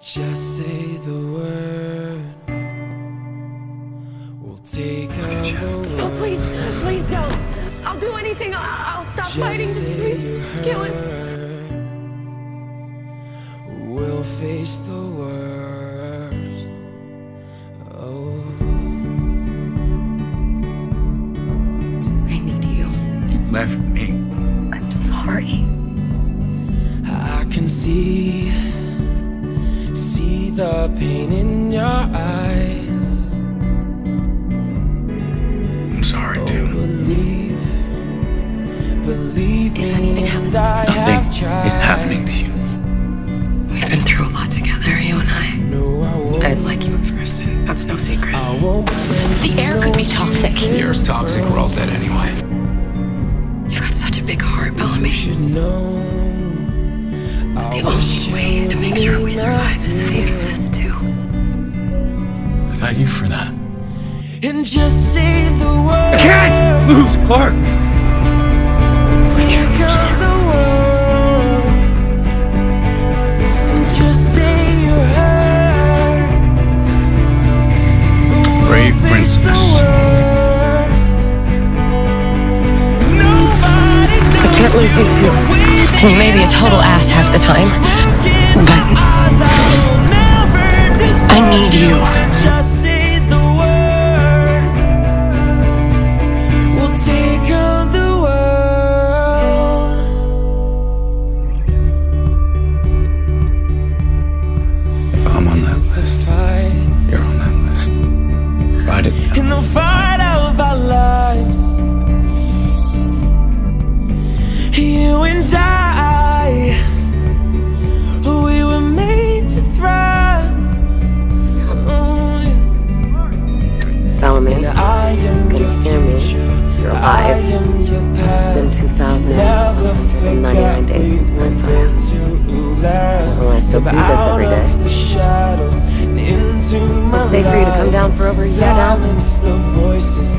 Just say the word. We'll take out the Oh, world. please, please don't. I'll do anything. I'll, I'll stop fighting. Just Just say please you kill him. hurt. We'll face the worst. Oh. I need you. You left me. I'm sorry. I can see, see the pain in your eyes. I'm sorry, Oh, too. believe, believe If me. anything happens to I Nothing is happening to you. We've been through a lot together, you and I. No, I won't. I didn't like you at first, and that's no secret. I won't The air could be toxic. The air's toxic. We're all dead anyway. You've got such a big heart, Bellamy. You should know. But The only we survive is if you use this too. I got you for that. And just say the word. Can't lose Clarke. Take lose out her. the world. And just say you. Brave princess. the worst. Nobody I can't lose you too. And you may be a total ass half the time. And I, we were made to thrive. Bellamy, And I am Can your you hear me? future. You're I alive. past. been Never 2,199 forget days since built Fire. Well, I still do this every day. of the shadows and into my been safe for you to come down for over a year now. Silence the voices